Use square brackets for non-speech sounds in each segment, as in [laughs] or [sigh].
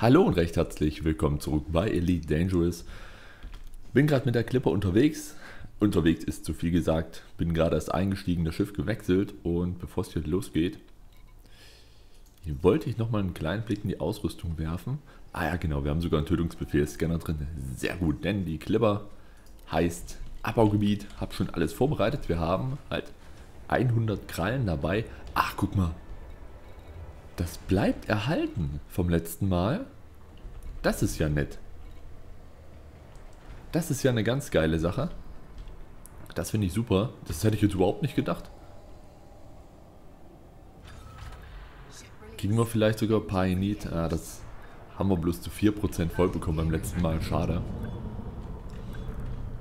Hallo und recht herzlich willkommen zurück bei Elite Dangerous. Bin gerade mit der Clipper unterwegs. Unterwegs ist zu viel gesagt. Bin gerade erst eingestiegen, das Schiff gewechselt und bevor es hier losgeht, wollte ich nochmal einen kleinen Blick in die Ausrüstung werfen. Ah ja genau, wir haben sogar einen Tötungsbefehlscanner drin. Sehr gut, denn die Clipper heißt Abbaugebiet. Hab schon alles vorbereitet. Wir haben halt 100 Krallen dabei. Ach, guck mal, das bleibt erhalten vom letzten Mal. Das ist ja nett. Das ist ja eine ganz geile Sache. Das finde ich super. Das hätte ich jetzt überhaupt nicht gedacht. Kriegen wir vielleicht sogar Pionit. Ah, das haben wir bloß zu 4% voll bekommen beim letzten Mal. Schade.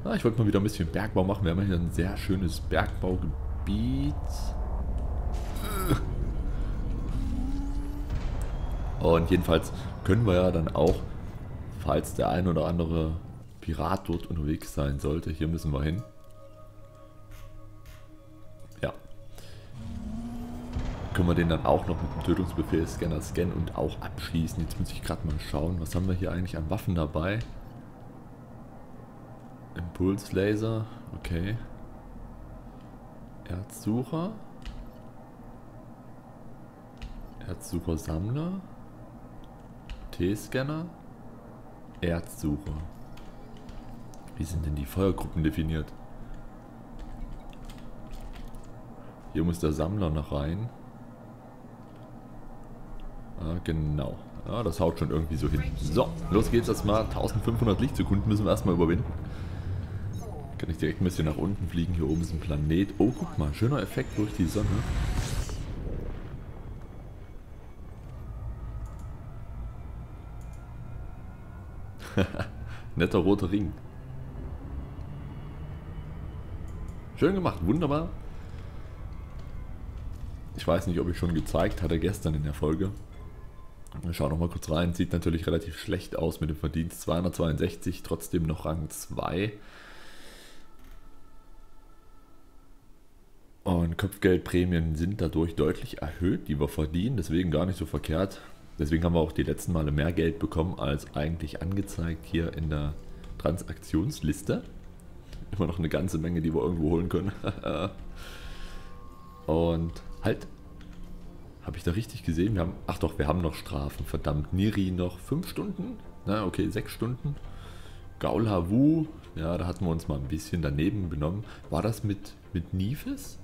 Ah, ich wollte mal wieder ein bisschen Bergbau machen. Wir haben hier ein sehr schönes Bergbaugebiet. Und jedenfalls können wir ja dann auch, falls der ein oder andere Pirat dort unterwegs sein sollte, hier müssen wir hin. Ja. Können wir den dann auch noch mit dem Tötungsbefehl Scanner scannen und auch abschließen. Jetzt muss ich gerade mal schauen, was haben wir hier eigentlich an Waffen dabei? Impulslaser, okay. Erzsucher. Erzsucher Sammler. T-Scanner, Erzsucher. Wie sind denn die Feuergruppen definiert? Hier muss der Sammler noch rein. Ah, genau. Ah, das haut schon irgendwie so hin. So, los geht's erstmal. 1500 Lichtsekunden müssen wir erstmal überwinden. Kann ich direkt ein bisschen nach unten fliegen. Hier oben ist ein Planet. Oh, guck mal, schöner Effekt durch die Sonne. Netter roter Ring. Schön gemacht, wunderbar. Ich weiß nicht, ob ich schon gezeigt hatte gestern in der Folge. Wir schauen noch mal kurz rein. Sieht natürlich relativ schlecht aus mit dem Verdienst 262, trotzdem noch Rang 2. Und Kopfgeldprämien sind dadurch deutlich erhöht, die wir verdienen, deswegen gar nicht so verkehrt. Deswegen haben wir auch die letzten Male mehr Geld bekommen als eigentlich angezeigt hier in der Transaktionsliste. Immer noch eine ganze Menge, die wir irgendwo holen können. [laughs] Und halt, habe ich da richtig gesehen? Wir haben, ach doch, wir haben noch Strafen. Verdammt, Niri noch 5 Stunden? Na, okay, 6 Stunden. Gaul Havu, ja, da hatten wir uns mal ein bisschen daneben benommen. War das mit, mit Nifis?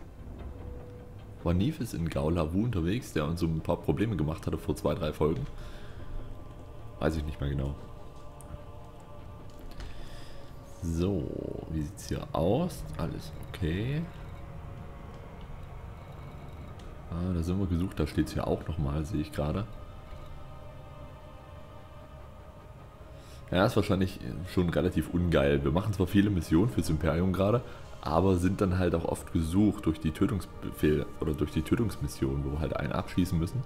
War Nevis in Gaulavu unterwegs, der uns so ein paar Probleme gemacht hatte vor zwei, drei Folgen. Weiß ich nicht mehr genau. So, wie sieht es hier aus? Alles okay. Ah, da sind wir gesucht, da steht es hier auch nochmal, sehe ich gerade. Ja, ist wahrscheinlich schon relativ ungeil. Wir machen zwar viele Missionen fürs Imperium gerade, aber sind dann halt auch oft gesucht durch die Tötungsbefehl oder durch die Tötungsmission, wo wir halt einen abschießen müssen,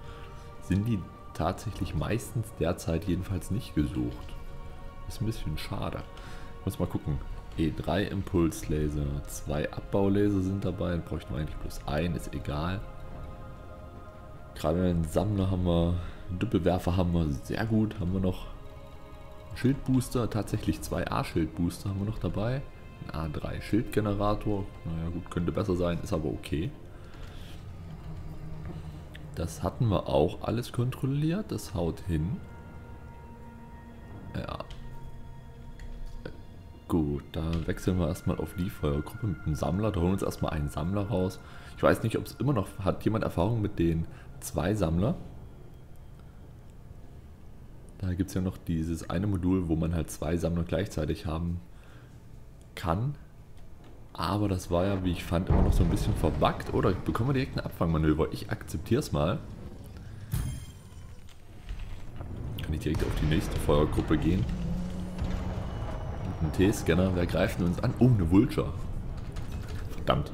sind die tatsächlich meistens derzeit jedenfalls nicht gesucht. Ist ein bisschen schade. Muss mal gucken. E3 Impulslaser, zwei Abbaulaser sind dabei, dann bräuchten wir eigentlich bloß einen, ist egal. Gerade einen Sammler haben wir, einen Doppelwerfer haben wir, sehr gut, haben wir noch Schildbooster, tatsächlich zwei A-Schildbooster haben wir noch dabei. Ein A3 Schildgenerator. Naja gut, könnte besser sein, ist aber okay. Das hatten wir auch alles kontrolliert. Das haut hin. Ja. Gut, da wechseln wir erstmal auf die Feuergruppe mit dem Sammler. Da holen wir uns erstmal einen Sammler raus. Ich weiß nicht, ob es immer noch... Hat jemand Erfahrung mit den zwei Sammler? Da gibt es ja noch dieses eine Modul, wo man halt zwei Sammler gleichzeitig haben kann. Aber das war ja, wie ich fand, immer noch so ein bisschen verbuggt. Oder ich bekomme direkt ein Abfangmanöver. Ich akzeptiere es mal. Kann ich direkt auf die nächste Feuergruppe gehen. Mit einem T-Scanner. Wer greift uns an? Oh, eine Vulture. Verdammt.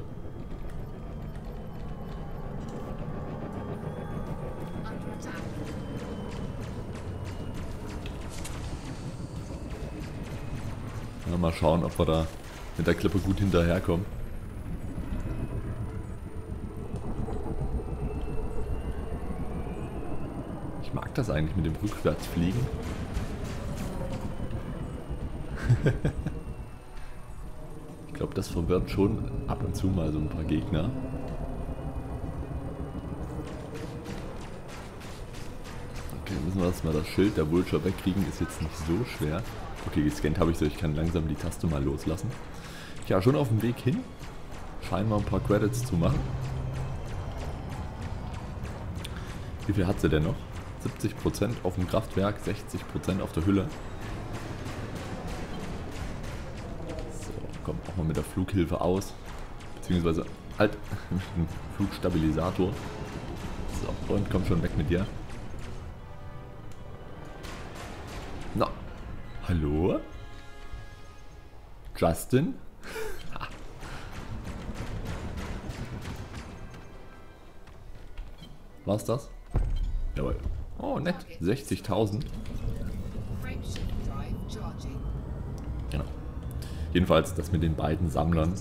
Mal schauen, ob wir da mit der Klippe gut hinterherkommen. Ich mag das eigentlich mit dem Rückwärtsfliegen. [laughs] ich glaube, das verwirrt schon ab und zu mal so ein paar Gegner. Okay, müssen wir erstmal das Schild der Vulture wegkriegen. Ist jetzt nicht so schwer. Okay, gescannt habe ich so. Ich kann langsam die Taste mal loslassen. Ja, schon auf dem Weg hin. Scheinen wir ein paar Credits zu machen. Wie viel hat sie denn noch? 70% auf dem Kraftwerk, 60% auf der Hülle. So, kommt auch mal mit der Flughilfe aus. Beziehungsweise halt [laughs] mit dem Flugstabilisator. So, und komm schon weg mit dir. Hallo? Justin? War's das? Jawohl. Oh, nett. 60.000. Genau. Jedenfalls das mit den beiden Sammlern.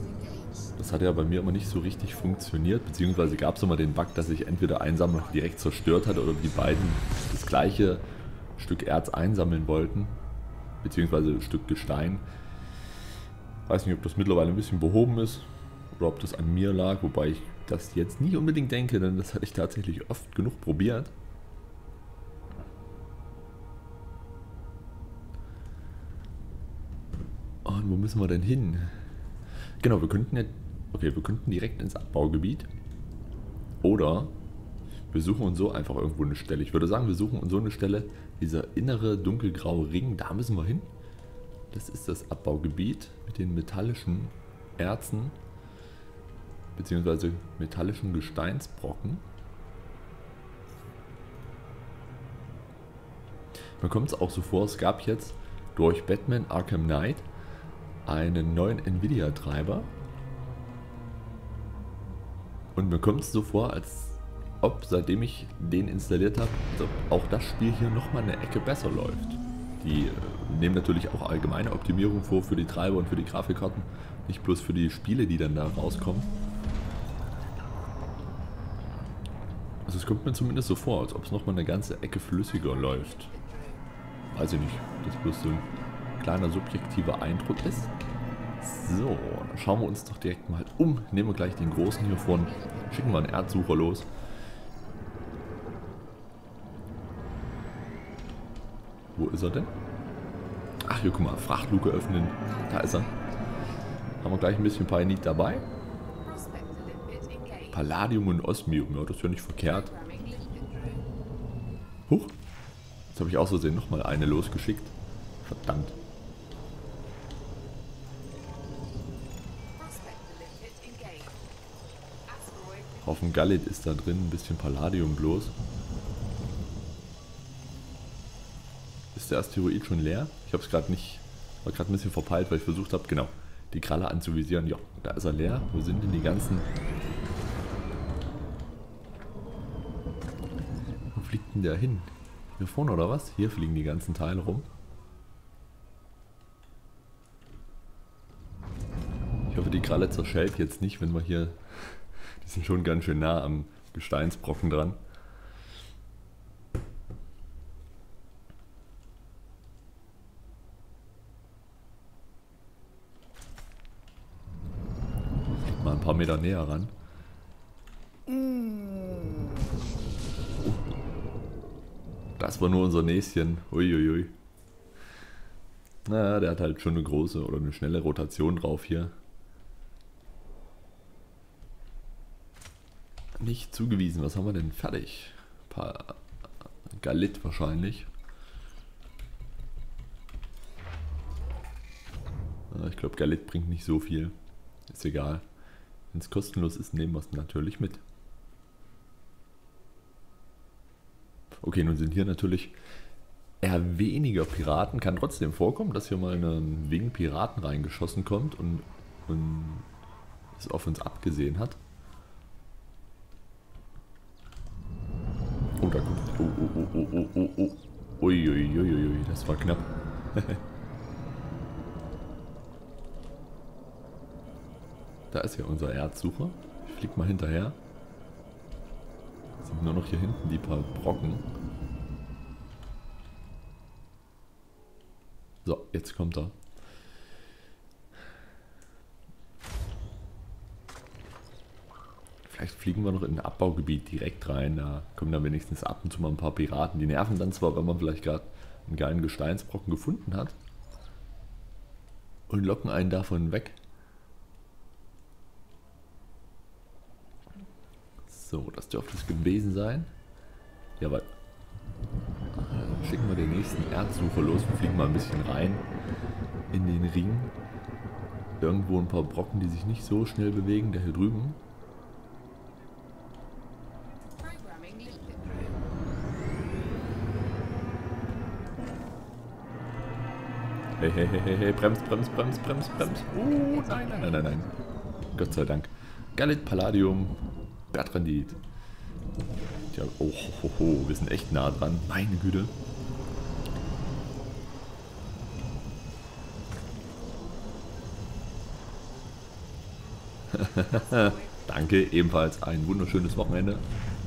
Das hat ja bei mir immer nicht so richtig funktioniert. Beziehungsweise gab es immer den Bug, dass sich entweder ein Sammler direkt zerstört hat oder die beiden das gleiche Stück Erz einsammeln wollten. Beziehungsweise ein Stück Gestein. Weiß nicht, ob das mittlerweile ein bisschen behoben ist oder ob das an mir lag, wobei ich das jetzt nicht unbedingt denke, denn das hatte ich tatsächlich oft genug probiert. Und wo müssen wir denn hin? Genau, wir könnten jetzt, okay, wir könnten direkt ins Abbaugebiet. Oder wir suchen uns so einfach irgendwo eine Stelle. Ich würde sagen, wir suchen uns so eine Stelle. Dieser innere dunkelgraue Ring, da müssen wir hin. Das ist das Abbaugebiet mit den metallischen Erzen beziehungsweise metallischen Gesteinsbrocken. Mir kommt es auch so vor, es gab jetzt durch Batman Arkham Knight einen neuen Nvidia-Treiber. Und mir kommt es so vor, als ob seitdem ich den installiert habe, auch das Spiel hier nochmal eine Ecke besser läuft. Die äh, nehmen natürlich auch allgemeine Optimierung vor für die Treiber und für die Grafikkarten, nicht bloß für die Spiele, die dann da rauskommen. Also es kommt mir zumindest so vor, als ob es nochmal eine ganze Ecke flüssiger läuft. Weiß ich nicht, das bloß so ein kleiner subjektiver Eindruck ist. So, dann schauen wir uns doch direkt mal um. Nehmen wir gleich den großen hier vorne. Schicken wir einen Erdsucher los. Wo ist er denn? Ach, hier, guck mal, Frachtluke öffnen. Da ist er. Haben wir gleich ein bisschen Pionit dabei. Palladium und Osmium, ja, das ist ja nicht verkehrt. Huch. Jetzt habe ich auch so sehen nochmal eine losgeschickt. Verdammt. Haufen Gallit ist da drin, ein bisschen Palladium bloß. Ist der Asteroid schon leer? Ich habe es gerade nicht, war gerade ein bisschen verpeilt, weil ich versucht habe, genau, die Kralle anzuvisieren. Ja, da ist er leer. Wo sind denn die ganzen fliegt denn der hin? Hier vorne oder was? Hier fliegen die ganzen Teile rum. Ich hoffe, die Kralle zerschellt jetzt nicht, wenn wir hier... Die sind schon ganz schön nah am Gesteinsbrocken dran. Fliegt mal ein paar Meter näher ran. Das war nur unser Näschen. Uiuiui. Naja, der hat halt schon eine große oder eine schnelle Rotation drauf hier. Nicht zugewiesen. Was haben wir denn fertig? Ein paar Galit wahrscheinlich. Ich glaube, Galit bringt nicht so viel. Ist egal. Wenn es kostenlos ist, nehmen wir es natürlich mit. Okay, nun sind hier natürlich eher weniger Piraten. Kann trotzdem vorkommen, dass hier mal ein Wing Piraten reingeschossen kommt und, und es auf uns abgesehen hat. Oh, da kommt. Oh, oh, oh, oh, oh, oh, oh. Uiuiuiui, ui, ui, das war knapp. [laughs] Da ist ja unser Erzsucher. Ich flieg mal hinterher. Sind nur noch hier hinten die paar Brocken. So, jetzt kommt er. Vielleicht fliegen wir noch in ein Abbaugebiet direkt rein. Da kommen dann wenigstens ab und zu mal ein paar Piraten. Die nerven dann zwar, wenn man vielleicht gerade einen geilen Gesteinsbrocken gefunden hat. Und locken einen davon weg. So, das dürfte es gewesen sein. Ja, aber äh, schicken wir den nächsten Erdsucher los. Wir fliegen mal ein bisschen rein in den Ring. Irgendwo ein paar Brocken, die sich nicht so schnell bewegen. Der hier drüben. Hey, hey, hey, hey, hey, brems, brems, brems, brems, brems. Oh, nein, nein, nein, nein, nein. Gott sei Dank. Galit, Palladium, Bertrandit. Tja, oh, ho, ho, wir sind echt nah dran. Meine Güte. [laughs] Danke, ebenfalls ein wunderschönes Wochenende.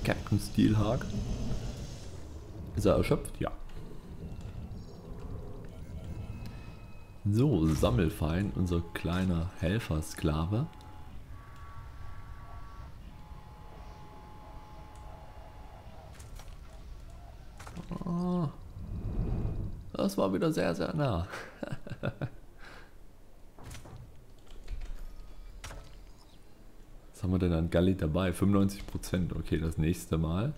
Captain Steelhag. Ist er erschöpft? Ja. So, Sammelfein, unser kleiner Helfersklave. Das war wieder sehr, sehr nah. Was haben wir denn an Galli dabei? 95%. Okay, das nächste Mal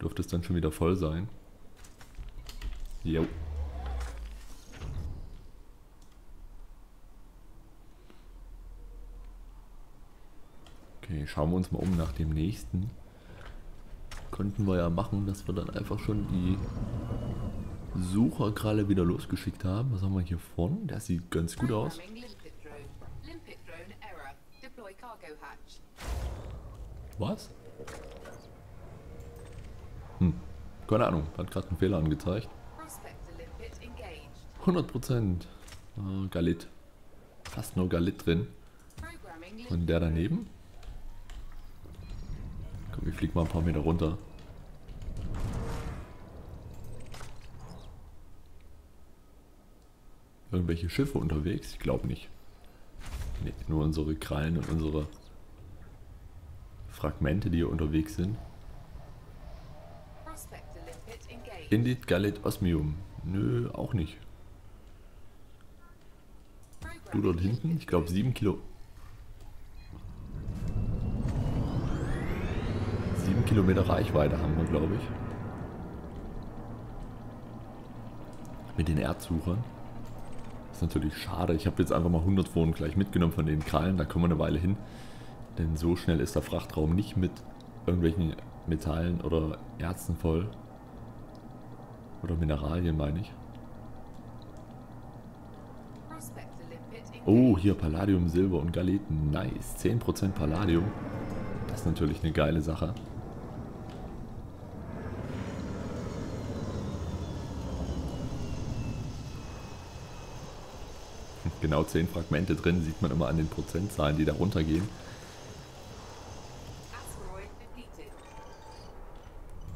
dürfte es dann schon wieder voll sein. Jo. Okay, schauen wir uns mal um nach dem nächsten. Könnten wir ja machen, dass wir dann einfach schon die Sucherkralle wieder losgeschickt haben. Was haben wir hier vorne? Der sieht ganz gut aus. Was? Hm, keine Ahnung. Hat gerade einen Fehler angezeigt. 100%. Ah, Galit. Fast nur Galit drin. Und der daneben? Komm, ich flieg mal ein paar Meter runter. Irgendwelche Schiffe unterwegs? Ich glaube nicht. Nee, nur unsere Krallen und unsere Fragmente, die hier unterwegs sind. Indit Galit Osmium. Nö, auch nicht. Du dort hinten? Ich glaube 7 Kilo. 7 Kilometer Reichweite haben wir, glaube ich. Mit den Erdsuchern. Ist natürlich schade. Ich habe jetzt einfach mal 100 Wohnen gleich mitgenommen von den Krallen. Da kommen wir eine Weile hin. Denn so schnell ist der Frachtraum nicht mit irgendwelchen Metallen oder Erzen voll. Oder Mineralien meine ich. Oh, hier Palladium, Silber und Galeten. Nice. 10% Palladium. Das ist natürlich eine geile Sache. Genau 10 Fragmente drin, sieht man immer an den Prozentzahlen, die da runtergehen.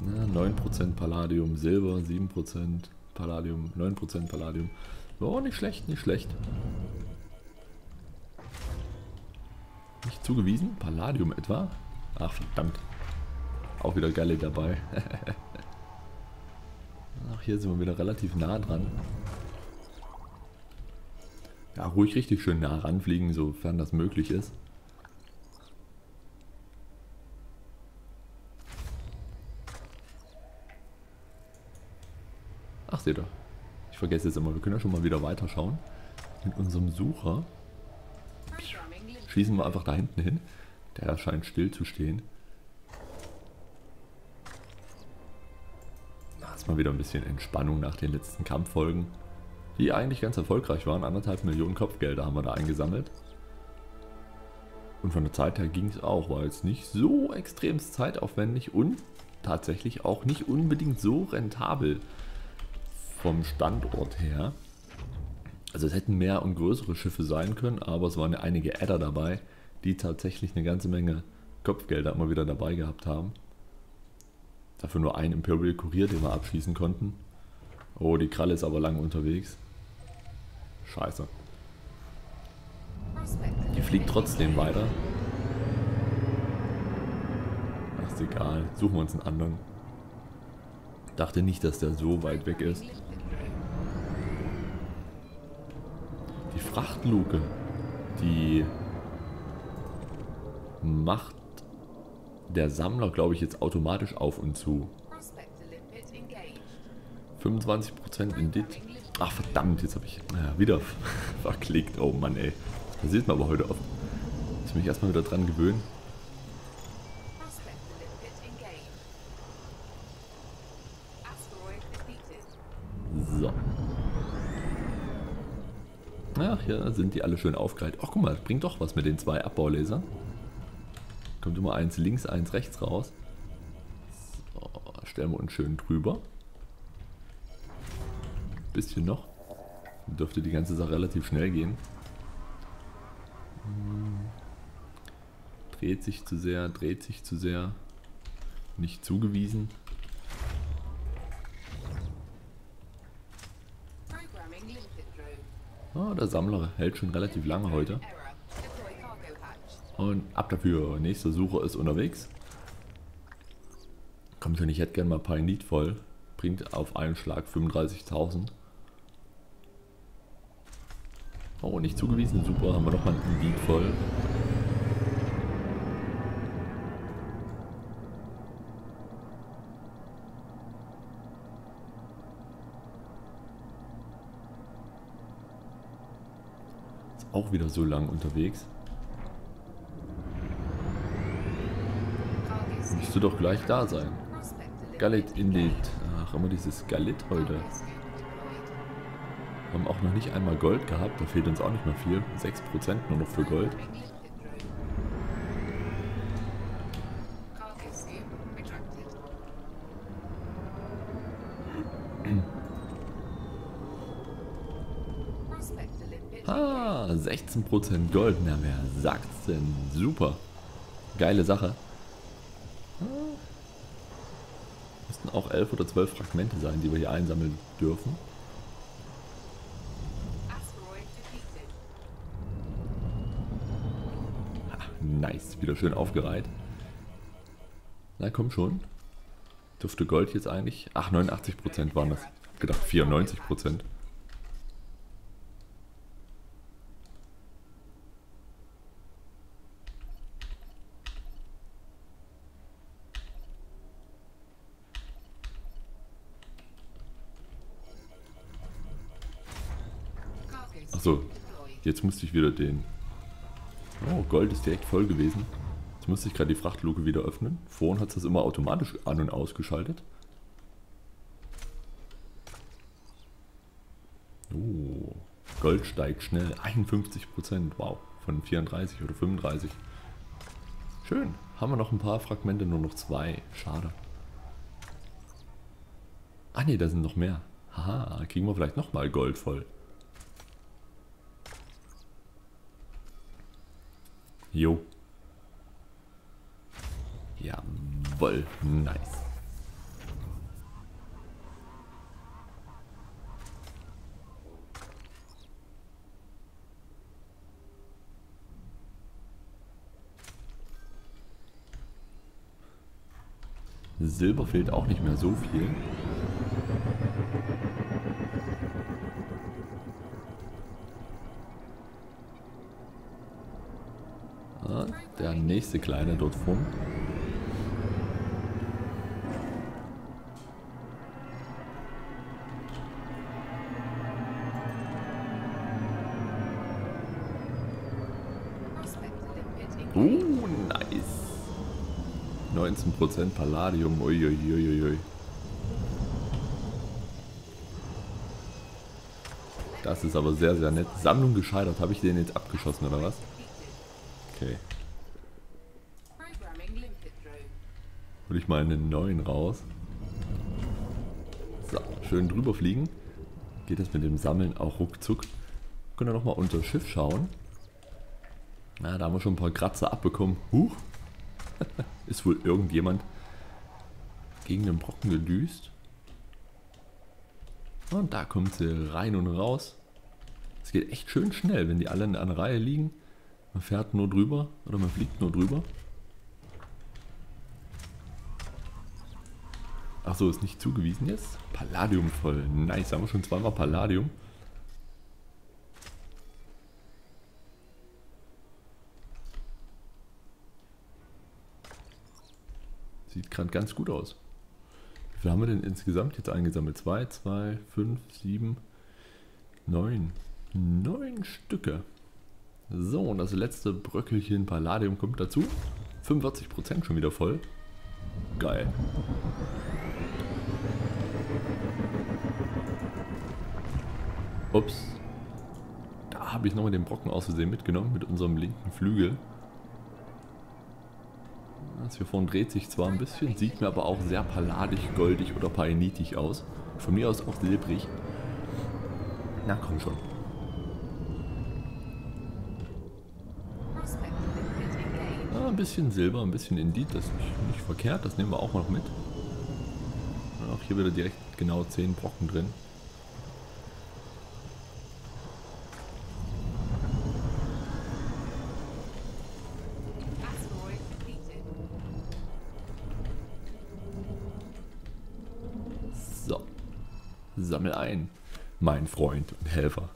Ja, 9% Palladium, Silber, 7% Palladium, 9% Palladium. Oh, nicht schlecht, nicht schlecht. Nicht zugewiesen? Palladium etwa? Ach, verdammt. Auch wieder geile dabei. [laughs] Ach, hier sind wir wieder relativ nah dran. Ja, ruhig richtig schön nah ranfliegen, sofern das möglich ist. Ach, seht ihr. Ich vergesse jetzt immer, wir können ja schon mal wieder weiterschauen. Mit unserem Sucher. Schießen wir einfach da hinten hin. Der scheint still zu stehen. Ist mal wieder ein bisschen Entspannung nach den letzten Kampffolgen. Die eigentlich ganz erfolgreich waren. Anderthalb Millionen Kopfgelder haben wir da eingesammelt. Und von der Zeit her ging es auch. War jetzt nicht so extrem zeitaufwendig und tatsächlich auch nicht unbedingt so rentabel vom Standort her. Also es hätten mehr und größere Schiffe sein können, aber es waren ja einige Adder dabei, die tatsächlich eine ganze Menge Kopfgelder immer wieder dabei gehabt haben. Dafür nur ein Imperial Kurier, den wir abschließen konnten. Oh, die Kralle ist aber lang unterwegs. Scheiße. Die fliegt trotzdem weiter. Ach, ist egal. Suchen wir uns einen anderen. Dachte nicht, dass der so weit weg ist. Die Frachtluke, die macht der Sammler, glaube ich, jetzt automatisch auf und zu. 25% Indit. Ach verdammt, jetzt habe ich ja, wieder [laughs] verklickt. Oh Mann, ey. Das passiert mir aber heute oft. Muss mich erstmal wieder dran gewöhnen. So. Ach ja, sind die alle schön aufgereiht. Ach guck mal, das bringt doch was mit den zwei Abbaulasern. Kommt immer eins links, eins rechts raus. So, stellen wir uns schön drüber. Bisschen noch. Dürfte die ganze Sache relativ schnell gehen. Dreht sich zu sehr, dreht sich zu sehr. Nicht zugewiesen. Oh, der Sammler hält schon relativ lange heute. Und ab dafür. Nächster Sucher ist unterwegs. Kommt schon, ich hätte gerne mal Pioneer voll. Bringt auf einen Schlag 35.000. Oh, nicht zugewiesen. Super, haben wir nochmal ein Lied voll. Ist auch wieder so lang unterwegs. Müsste doch gleich da sein. Gallit Inlit. Ach, immer dieses Gallit heute. Haben auch noch nicht einmal Gold gehabt, da fehlt uns auch nicht mehr viel. 6% nur noch für Gold. Ah, 16% Gold. Na, wer sagt's denn? Super. Geile Sache. Müssten auch 11 oder 12 Fragmente sein, die wir hier einsammeln dürfen. Nice, wieder schön aufgereiht. Na komm schon. Dürfte Gold jetzt eigentlich... Ach, 89% waren das. Ich gedacht 94%. Achso, jetzt musste ich wieder den Oh, Gold ist direkt voll gewesen. Jetzt musste ich gerade die Frachtluke wieder öffnen. Vorhin hat es das immer automatisch an- und ausgeschaltet. Oh, Gold steigt schnell. 51%, wow. Von 34 oder 35. Schön. Haben wir noch ein paar Fragmente, nur noch zwei. Schade. Ah ne, da sind noch mehr. Haha, kriegen wir vielleicht nochmal Gold voll. Jo. Jawoll, nice. Silber fehlt auch nicht mehr so viel. Der nächste Kleine dort vorn. Uh, nice. 19% Palladium, uiuiuiui. Das ist aber sehr, sehr nett. Sammlung gescheitert. Habe ich den jetzt abgeschossen oder was? Okay. Hol ich mal einen neuen raus. So, schön drüber fliegen. Geht das mit dem Sammeln auch ruckzuck. Können wir nochmal unter Schiff schauen. Na, da haben wir schon ein paar Kratzer abbekommen. Huch. [laughs] Ist wohl irgendjemand gegen den Brocken gedüst. Und da kommt sie rein und raus. Es geht echt schön schnell, wenn die alle in einer Reihe liegen. Man fährt nur drüber oder man fliegt nur drüber. Achso, ist nicht zugewiesen jetzt? Palladium voll. Nice, haben wir schon zweimal Palladium. Sieht gerade ganz gut aus. Wie viel haben wir denn insgesamt jetzt eingesammelt? 2, 2, 5, 7, 9. 9 Stücke. So, und das letzte Bröckelchen Palladium kommt dazu. 45% schon wieder voll. Geil. Ups. Da habe ich nochmal den Brocken aus Versehen mitgenommen mit unserem linken Flügel. Das hier vorne dreht sich zwar ein bisschen, sieht mir aber auch sehr palladig, goldig oder painitig aus. Von mir aus auch silbrig. Na komm schon. Ah, ein bisschen Silber, ein bisschen Indit, das ist nicht, nicht verkehrt, das nehmen wir auch noch mit. Auch hier wieder direkt genau 10 Brocken drin. So. Sammel ein, mein Freund und Helfer.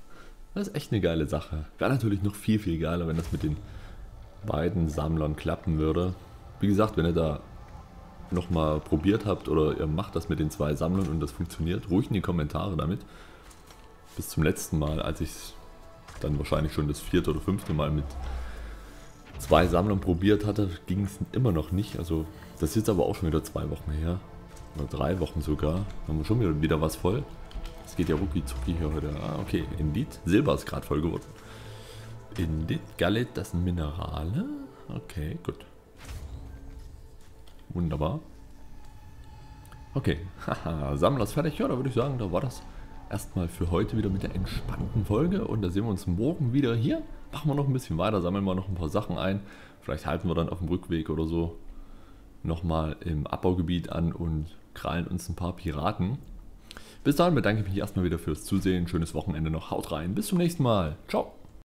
Das ist echt eine geile Sache. Wäre natürlich noch viel, viel geiler, wenn das mit den beiden Sammlern klappen würde. Wie gesagt, wenn ihr da nochmal probiert habt oder ihr macht das mit den zwei Sammlern und das funktioniert, ruhig in die Kommentare damit. Bis zum letzten Mal, als ich dann wahrscheinlich schon das vierte oder fünfte Mal mit zwei Sammlern probiert hatte, ging es immer noch nicht. Also das ist jetzt aber auch schon wieder zwei Wochen her. Oder drei Wochen sogar. Haben wir schon wieder was voll. Es geht ja rucki zucki hier heute. Ah, okay. Indit. Silber ist gerade voll geworden. Indit, Gallet, das sind Minerale. Okay, gut. Wunderbar. Okay, [laughs] haha, Sammler ist fertig. Ja, da würde ich sagen, da war das erstmal für heute wieder mit der entspannten Folge. Und da sehen wir uns morgen wieder hier. Machen wir noch ein bisschen weiter, sammeln wir noch ein paar Sachen ein. Vielleicht halten wir dann auf dem Rückweg oder so nochmal im Abbaugebiet an und krallen uns ein paar Piraten. Bis dahin bedanke ich mich erstmal wieder fürs Zusehen. Schönes Wochenende noch. Haut rein. Bis zum nächsten Mal. Ciao.